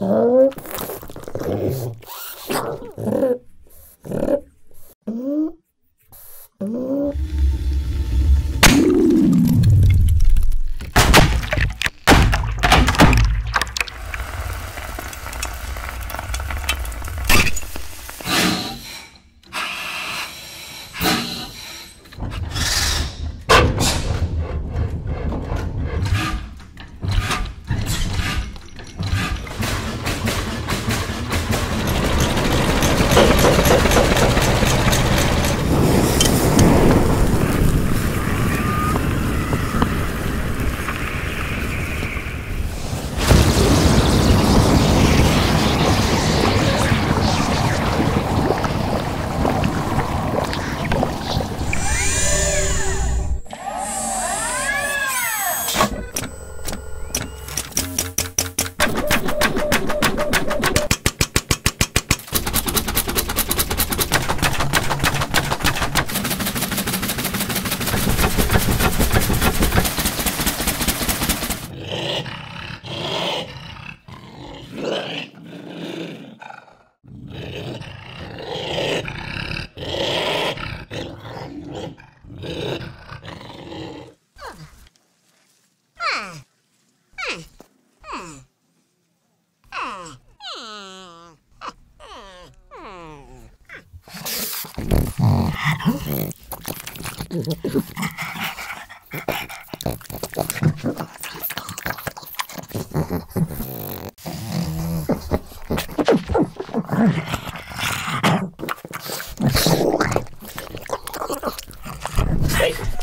Mm-hmm. Oh,